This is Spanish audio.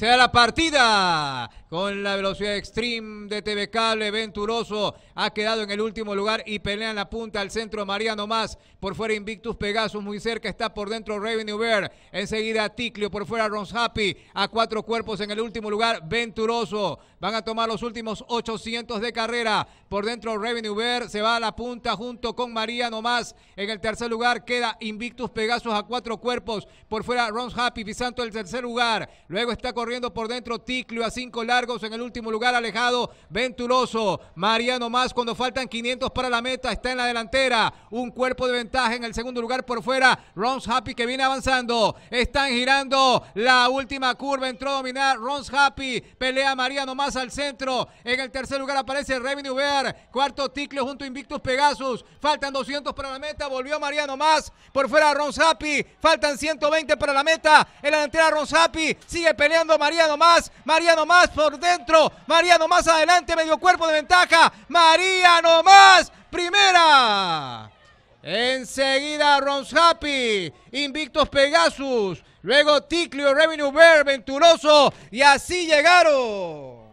Se da la partida con la velocidad extreme de TV Cable. Venturoso ha quedado en el último lugar y pelea en la punta al centro Mariano Más. Por fuera Invictus Pegasus, muy cerca está por dentro Revenue Bear. Enseguida Ticlio, por fuera Rons Happy. A cuatro cuerpos en el último lugar Venturoso. Van a tomar los últimos 800 de carrera. Por dentro Revenue Bear se va a la punta junto con Mariano Más. En el tercer lugar queda Invictus Pegasus a cuatro cuerpos. Por fuera Rons Happy pisando el tercer lugar. Luego está corriendo por dentro Ticlio a cinco en el último lugar, alejado, venturoso. Mariano más cuando faltan 500 para la meta, está en la delantera. Un cuerpo de ventaja en el segundo lugar por fuera. Rons Happy que viene avanzando. Están girando la última curva, entró a dominar Rons Happy. Pelea Mariano más al centro. En el tercer lugar aparece Revenue Bear. Cuarto Ticlio junto a Invictus Pegasus. Faltan 200 para la meta. Volvió Mariano más. Por fuera Rons Happy. Faltan 120 para la meta. En la delantera Rons Happy. Sigue peleando Mariano más. Mariano más dentro. Mariano más adelante, medio cuerpo de ventaja. Mariano más, primera. Enseguida Rons Happy, Invictos Pegasus, luego Ticlio, Revenue Bear, Venturoso y así llegaron.